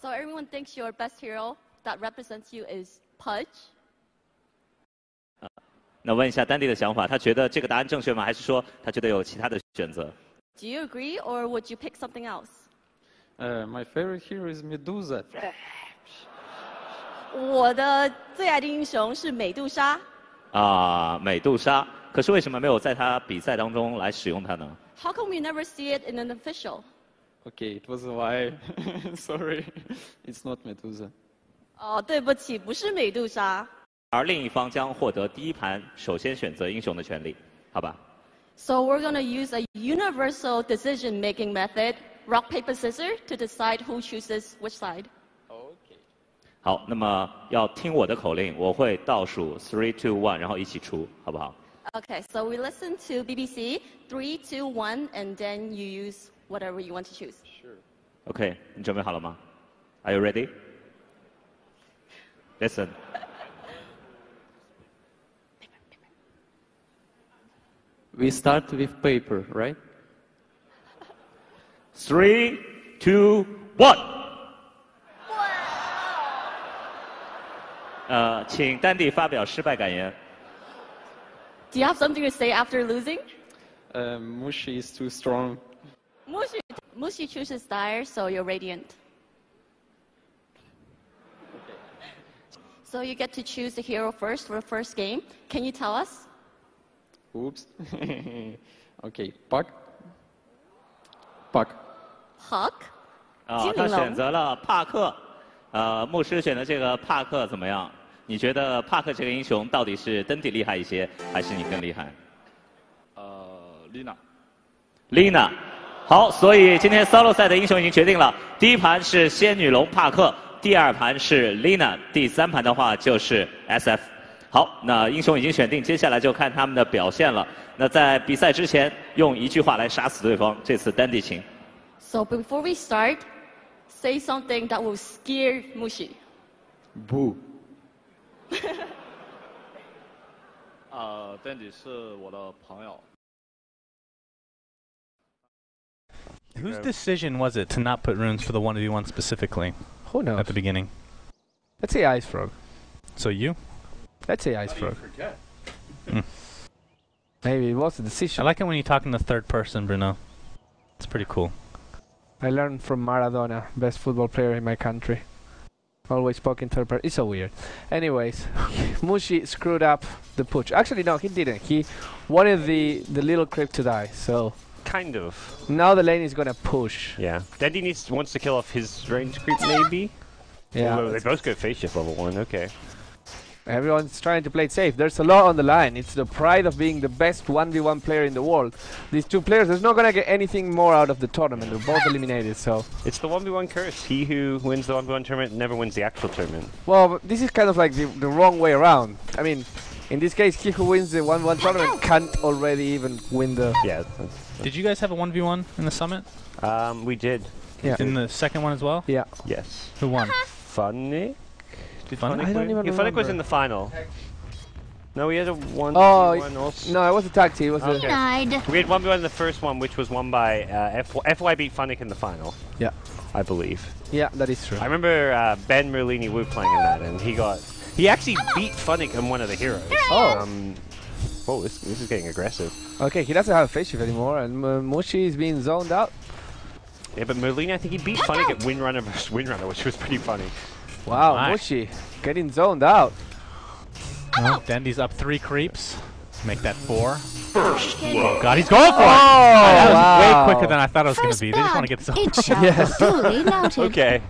So everyone thinks your best hero that represents you is Pudge. 那问一下丹迪的想法，他觉得这个答案正确吗？还是说他觉得有其他的选择？ Do you agree, or would you pick something else? Uh, my favorite hero is Medusa. 我的最爱的英雄是美杜莎。啊，美杜莎。可是为什么没有在他比赛当中来使用它呢？ How come you never see it in an official? Okay, it was a lie. Sorry, it's not Medusa. 哦，对不起，不是美杜莎。而另一方将获得第一盘首先选择英雄的权利，好吧？ So we're going to use a universal decision-making method, rock paper scissors, to decide who chooses which side. 好，那么要听我的口令，我会倒数 three two one，然后一起出，好不好？ Okay, so we listen to BBC three, two, one, and then you use whatever you want to choose. OK，你准备好了吗？Are you ready? Listen. We start with paper, right? Three, two, one。呃，请丹迪发表失败感言。 Do you have something to say after losing? Uh, Mushi is too strong. Mushi, Mushi chooses dire, so you're radiant. So you get to choose the hero first for the first game. Can you tell us? Oops. okay, Puck. Puck. Huck? 啊，精灵龙他选择了帕克。呃，牧师选的这个帕克怎么样？你觉得帕克这个英雄到底是登底厉害一些，还是你更厉害？呃，Lina， Lina。 好，所以今天 solo 赛的英雄已经决定了，第一盘是仙女龙帕克，第二盘是 Lina，第三盘的话就是 SF。好，那英雄已经选定，接下来就看他们的表现了。那在比赛之前，用一句话来杀死对方。这次丹迪请。So before we start, say something that will scare Mushi. Boo. 呃，Dandy 是我的朋友。Whose decision was it to not put runes for the 1v1 specifically Who knows? at the beginning? Let's say IceFrog. So you? Let's say IceFrog. Hmm. Maybe it was a I decision. I like it when you talk in the third person, Bruno. It's pretty cool. I learned from Maradona, best football player in my country. Always spoke in third person. It's so weird. Anyways, Mushi screwed up the putsch. Actually, no, he didn't. He wanted the the little creep to die. So Kind of. now the lane is gonna push. Yeah. Dendi needs wants to kill off his range creep, maybe. Yeah. Although they both go Phase Shift level one. Okay. Everyone's trying to play it safe. There's a lot on the line. It's the pride of being the best 1v1 player in the world. These two players, there's not gonna get anything more out of the tournament. They're both eliminated. So, It's the one v one curse. He who wins the one v one tournament never wins the actual tournament. well, this is kind of like the, the wrong way around. I mean, in this case, he who wins the 1v1 tournament can't already even win the. Yeah. Did you guys have a 1v1 in the summit? Um, we did. Yeah. In the second one as well? Yeah. Yes. Who won? Funn1k. Did Funn1k? Funn1k I don't even yeah, Funn1k was in the final. No, we had a one Oh, v one also. No, it was a tag team. It was Okay. a. We had one v one in the first one, which was won by uh, F- FY beat Funn1k in the final. Yeah. I believe. Yeah, that is true. I remember uh, Ben Merlini Wu playing in that, and he got he actually beat Funn1k in one of the heroes. Oh. Um, whoa, this, this is getting aggressive. Okay, he doesn't have a Phase Shift anymore, and uh, Mushi is being zoned out. Yeah, but Merlini, I think he beat Funn1k at Windrunner versus Windrunner, which was pretty funny. Wow, Nice. Mushi getting zoned out. Well, Dendi's up three creeps. Make that four. Oh god, he's going for it! Oh, that was way quicker than I thought it was going to be. They just want to get this over. It Yes. be duly noted. Okay.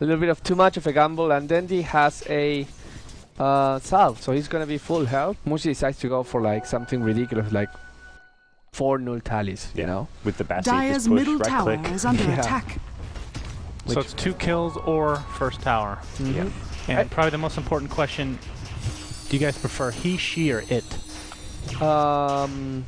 A little bit of too much of a gamble, and then he has a uh, salve, so he's gonna be full health. Mushi decides to go for like something ridiculous, like four null tallies. You know, With the Bassi Dire's just push, middle right tower click. is under Yeah. attack. So it's two kills or first tower. Mhm. And probably the most important question, do you guys prefer he, she, or it? Um,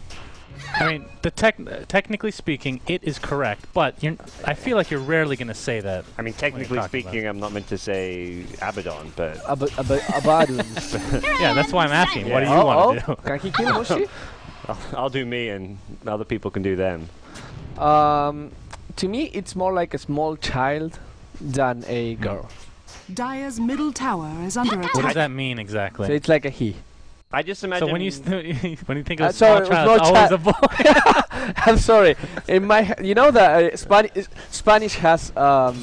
I mean, the tech, technically speaking, it is correct, but you're, I feel like you're rarely going to say that. I mean, technically speaking, I'm not meant to say Abaddon, but Ab- Ab- Abaduns. Yeah, that's why I'm asking. What do you oh, want oh, to do? Can he? I'll, I'll do me, and other people can do them. Um, to me, it's more like a small child than a girl. Dire's middle tower is under attack. What does that mean exactly? So it's like a he. I just imagine. So when you st- when you think Uh, of a sorry, small it child, no it's always a boy. I'm sorry. In my, you know that uh, Spanish Spanish has um,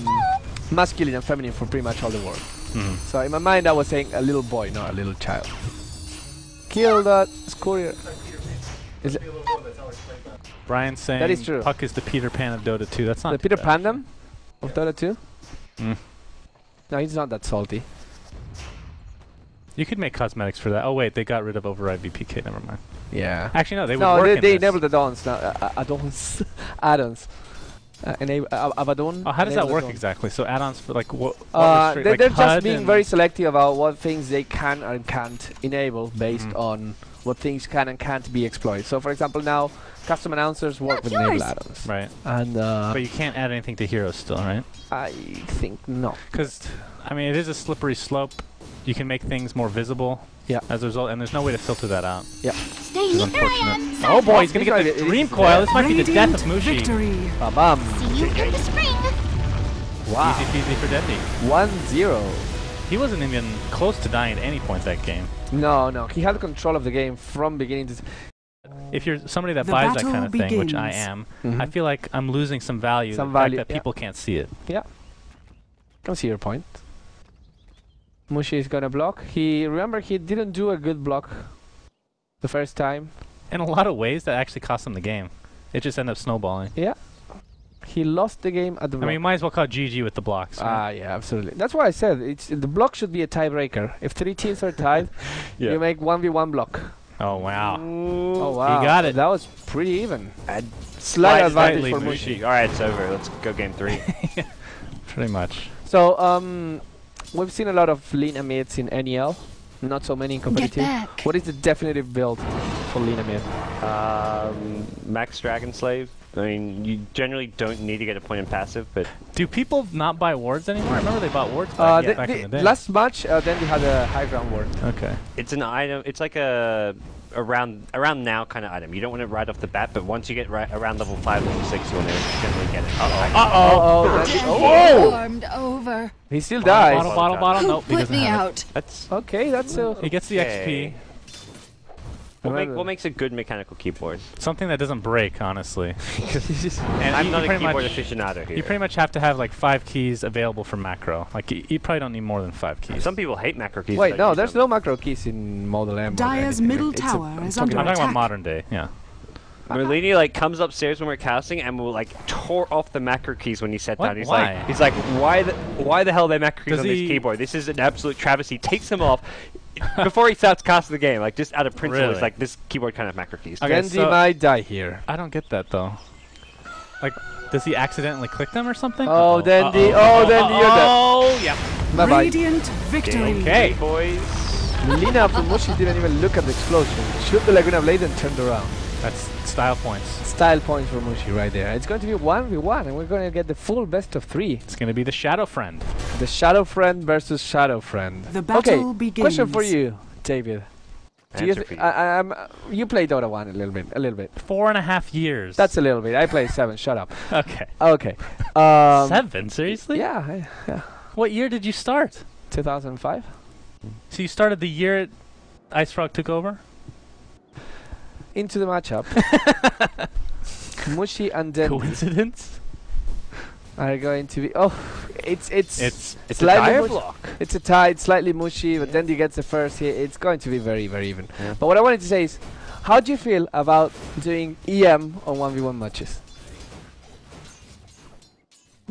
masculine and feminine for pretty much all the words. Mhm. So in my mind, I was saying a little boy, not a little child. Kill that courier. Is it Brian's saying That is true. Puck is the Peter Pan of Dota 2. That's not the Peter Pan Pandem of Dota 2? Mm. No, he's not that salty. You could make cosmetics for that. Oh wait, they got rid of override VPK. Never mind. Yeah. Actually, no, they would no, work they, in they this. enabled the dons now. Uh, uh, addons, addons. Uh, enable uh, Abaddon. Oh, how does that work addon. exactly? So add-ons for like what? what Uh, restrict- they, like they're just being very selective about what things they can and can't enable based Mhm. on what things can and can't be exploited. So, for example, now custom announcers work with enable add-ons, right. and uh, But you can't add anything to heroes still, right? I think not. Because I mean, it is a slippery slope. You can make things more visible. Yeah. As a result, and there's no way to filter that out. Yeah. Stay Which here I unfortunate. am. Oh boy, he's gonna He's get the get- dream coil. This might be the death of Mushi. victory. Ba bam. See you in the spring. Wow. Easy peasy for Deadly. One zero. He wasn't even close to dying at any point that game. No, no. He had control of the game from beginning to. If you're somebody that The buys that kind of thing, which I begins. am, Mhm. I feel like I'm losing some value. Some the fact value, that yeah. people can't see it. Yeah. Can see your point. Mushi is gonna block. He remember he didn't do a good block the first time. In a lot of ways, that actually cost him the game. It just ended up snowballing. Yeah. He lost the game at the I block. mean, you might as well call GG with the blocks. right? Ah, yeah, absolutely. That's why I said it's the block should be a tiebreaker. If three teams are tied, Yeah. you make one v one block. oh wow. Oh wow, You got it. That was pretty even. I'd Slight advantage for Mushi. Mushi. All right, it's over. Let's go game three. Pretty much. So um, we've seen a lot of Lina mids in NEL, not so many in competitive. What is the definitive build for Lina mid? um, Max Dragon Slave. I mean, you generally don't need to get a point in passive, but Do people not buy wards anymore? I remember they bought wards back, Uh, yeah, back the in the day. last match, uh, then they had a high ground ward. okay. it's an item. It's like a around around now kind of item. You don't want it right off the bat, but once you get right around level five, level six, you want to generally get it. Uh oh. Oh, oh, Stormed over. he still Bottle, dies. bottle, bottle, bottle. Who Nope, he put doesn't me have it. out? That's Okay, that's uh, He gets the Okay. XP. What, make, what makes a good mechanical keyboard. Something that doesn't break, honestly. And I'm you- not you a pretty keyboard much- aficionado here. You pretty much have to have like five keys available for macro. Like you, you probably don't need more than five keys. Some people hate macro keys. Wait, no, there's them. no macro keys in Model M. Dire's middle It's tower I'm is talking under I'm talking about modern day. Yeah. Merlini like comes upstairs when we're casting and will like tore off the macro keys when he sat What? down. He's Why? like, he's like, why the why the hell are there macro keys Does on this keyboard? This is an absolute travesty. Takes them off before he starts casting the game. Like just out of principle, Really? it's like this keyboard kind of macro keys. Okay, Gandhi so- might die here. I don't get that though. Like, does he accidentally click them or something? Oh, Uh-oh. Dendi. Uh-oh. Oh, Dendi, you're dead. Oh, yeah. Bye bye. Radiant victory. Okay. boys. Lina from Mushi didn't even look at the explosion. Shoot the Laguna Blade and turned around. That's style points. Style points for Mushi right there. It's going to be 1v1 and we're going to get the full best of three. It's gonna be the Shadow Fiend. The Shadow Fiend versus Shadow Fiend. The battle okay, begins. question for you, David. Do you Answer thi- for you. I, I, I'm, you play Dota 1 a little bit, a little bit. Four and a half years. That's a little bit. I play 7, shut up. okay. Okay. Um, Seven? Seriously? Yeah, I- yeah. What year did you start? 2005. So you started the year IceFrog took over? Into the matchup. Mushi and Dendi Coincidence? are going to be. Oh, it's it's It's It's a slightly dire block. It's a tie. It's slightly mushy, but Dendi gets the first hit. It's going to be very very even. Yeah. But what I wanted to say is, how do you feel about doing EM on 1v1 matches?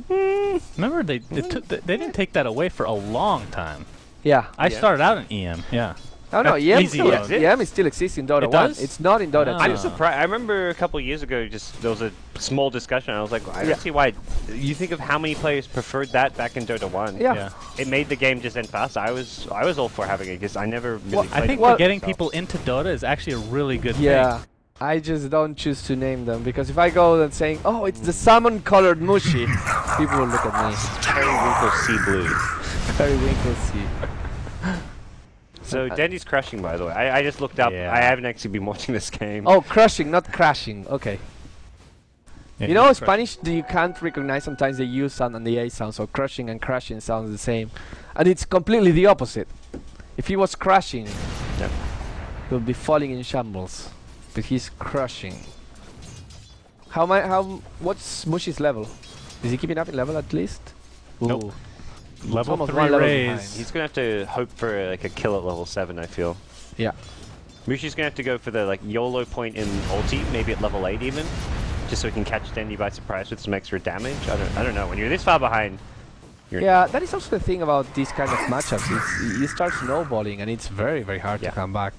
Mm, remember they they, took th- they didn't take that away for a long time. Yeah. I Yeah. started out in EM. Yeah. Oh no, That's EM easy still, mode. EM is still exists in Dota It 1. does? It's not in Dota Ah. 2. I'm surprised. I remember a couple years ago, just there was a small discussion. I was like, I Yeah. don't see why. You think of how many players preferred that back in Dota One. Yeah. Yeah. It made the game just end faster. I was I was all for having it because I never really. Well, played I think it Well- for getting myself. people into Dota is actually a really good thing. Yeah. thing. I just don't choose to name them because if I go and saying, "Oh, it's the salmon-colored mushi," people will look at me. Periwinkle Sea Blue. Very winkle see. So Dendi's crushing, by the way. I, I just looked up. Yeah. I haven't actually been watching this game. Oh, crushing, not crashing. Okay. you know, Spanish, you can't recognize sometimes the U sound and the A sound, so crushing and crashing sounds the same. And it's completely the opposite. If he was crashing, Yep. he would be falling in shambles. But he's crushing. How am I, how, what's Mushi's level? Is he keeping up in level at least? Nope. Ooh. Level almost three level raise. behind. He's gonna have to hope for like a kill at level seven. I feel. Yeah. Mushi's gonna have to go for the like YOLO point in ulti, maybe at level eight even, just so he can catch Dendi by surprise with some extra damage. I don't, I don't know. When you're this far behind, you're Yeah, that is also the thing about these kind of matchups. It's, you start snowballing and it's very, very hard Yeah. to come back.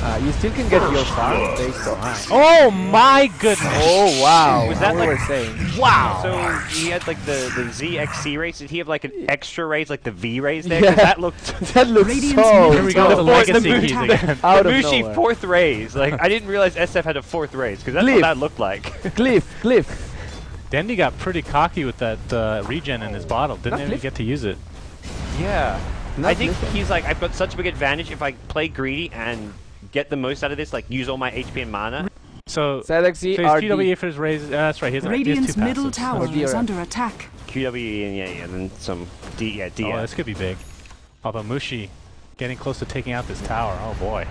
Uh, you still can get your farm based on. Oh my goodness! Oh wow! Was that we like- were saying? Wow! So he had like the the ZXC raze. Did he have like an extra raze, like the V raze there? 'Cause Yeah. That looked. that looks Radiant's so. Here we go with the The fourth- legacy the keys boot- again. Out the of Mushi nowhere. fourth raze. Like I didn't realize SF had a fourth raze because that's Glyph. what that looked like. Glyph, Glyph. Dendi got pretty cocky with that uh, regen in his bottle. Didn't Not even get to use it. Yeah. Not I think Glyph. he's like, I've got such a big advantage if I play greedy and get the most out of this, like use all my HP and mana. So, so Selexi his RD. QWE for his raze. Uh, that's right. He has, he has Radiant's two middle tower Let's is right. under attack. QWE and yeah, yeah, and then some D, yeah, D. Oh, this could be big. Although Mushi getting close to taking out this tower. Oh boy.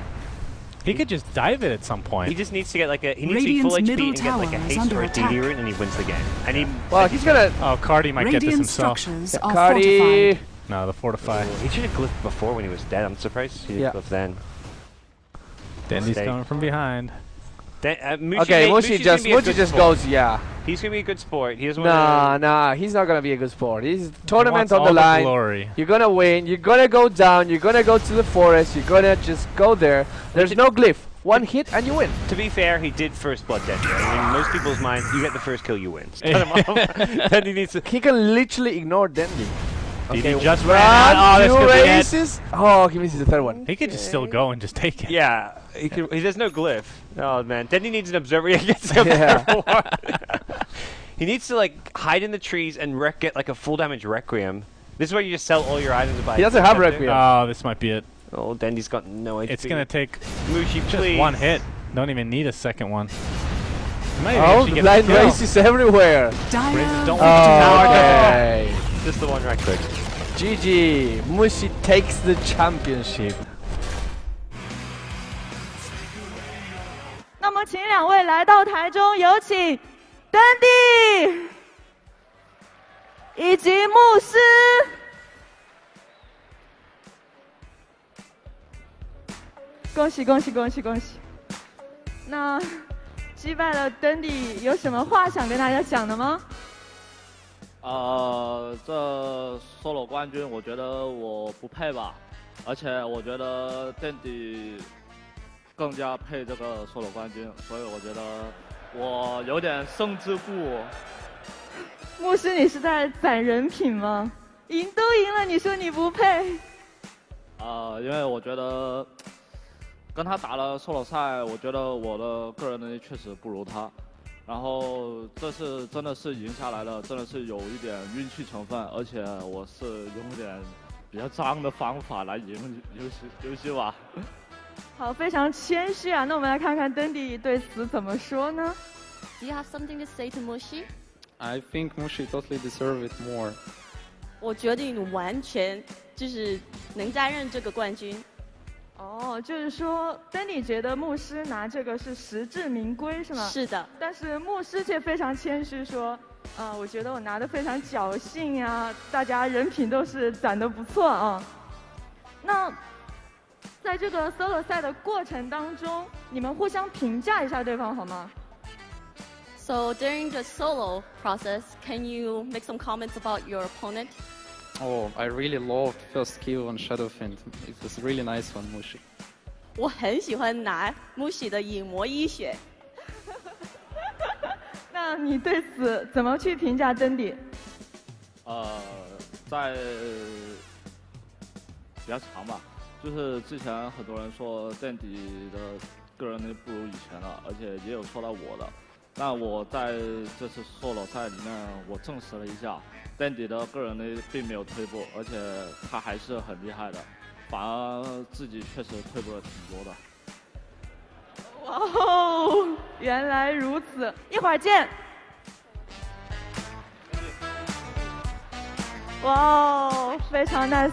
He could just dive it at some point. He just needs to get like a, he needs to be full Radiant's HP and get like a haste or a. DD route and he wins the game. And he, Well, he's gonna. oh, Cardi might get this Radiant himself. structures are Cardi. fortified. No, the fortify. he should have glyphed before when he was dead. I'm surprised he didn't Yeah. glyph then. Dendi's Mistake. coming from behind. Then, uh, Mushi Okay, may- Mushi Mushi's just be Mushi just sport. goes yeah. He's gonna be a good sport. He doesn't Nah, nah, he's not gonna be a good sport. He's He tournament wants on all the line. glory. You're gonna win. You're gonna go down. You're gonna go to the forest. You're gonna just go there. There's no glyph. One hit and you win. To be fair, he did first blood Dendi. I mean, in most people's mind, you get the first kill, you win. Cut then he needs to. He can literally ignore Dendi. Didi just one, ran out. Oh, this two could be it. razes. Oh, he misses the third one. He could just still go and just take it. Yeah, he, can, he there's no glyph. Oh man, then he needs an observer against him. Yeah. he needs to like hide in the trees and wreck get like a full damage requiem. This is where you just sell all your items and buy. He doesn't have Requiem. Requiem. Oh, this might be it. Oh, Dendi's got no idea. It's gonna take Mushi, just please. one hit. Don't even need a second one. He might Oh, actually the get blind the kill. races everywhere. Dire don't- Oh, okay. Just the one right click. GG. Mushi takes the championship. 两位来到台中，有请丹迪以及牧师。恭喜恭喜恭喜恭喜！那击败了丹迪，有什么话想跟大家讲的吗？呃，这 solo 冠军，我觉得我不配吧，而且我觉得垫底更加配这个 solo 冠军，所以我觉得我有点胜之不武。牧师，你是在攒人品吗？赢都赢了，你说你不配？呃，因为我觉得跟他打了 solo 赛，我觉得我的个人能力确实不如他。然后这次真的是赢下来了，真的是有一点运气成分，而且我是用一点比较脏的方法来赢游戏游戏吧。好，非常谦虚啊。那我们来看看登迪对此怎么说呢？Do you have something to say to Mushi？I think Mushi totally deserve it more. 我决定完全就是能担任这个冠军。哦，就是说，登迪觉得牧师拿这个是实至名归，是吗？是的，但是牧师却非常谦虚说，啊、我觉得我拿的非常侥幸呀，大家人品都是攒的不错啊。那在这个 solo 赛的过程当中，你们互相评价一下对方好吗？So during the solo process, can you make some comments about your opponent? Oh, I really loved first kill on Shadowfiend. It was really nice one, Mushi. 我很喜欢拿 Mushi 的影魔一血。那你对此怎么去评价登迪？呃，在比较长吧，就是之前很多人说垫底的个人力不如以前了，而且也有说到我的。那我在这次 solo 赛里面，我证实了一下，垫底的个人力并没有退步，而且他还是很厉害的，反而自己确实退步了挺多的。哇哦，原来如此，一会儿见。哇哦，非常 nice。